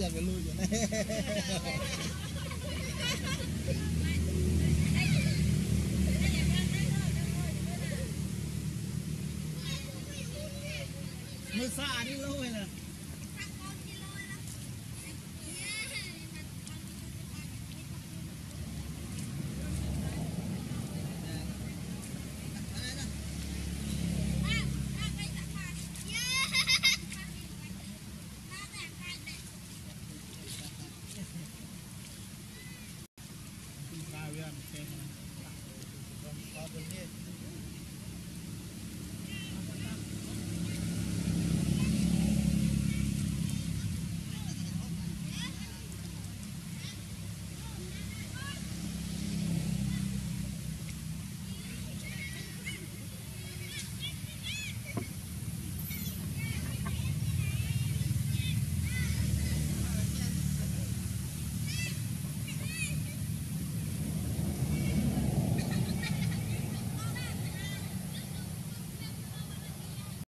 อยากจะรู้อยู่นะมือซ่านี่รู้เลยนะ Problem here.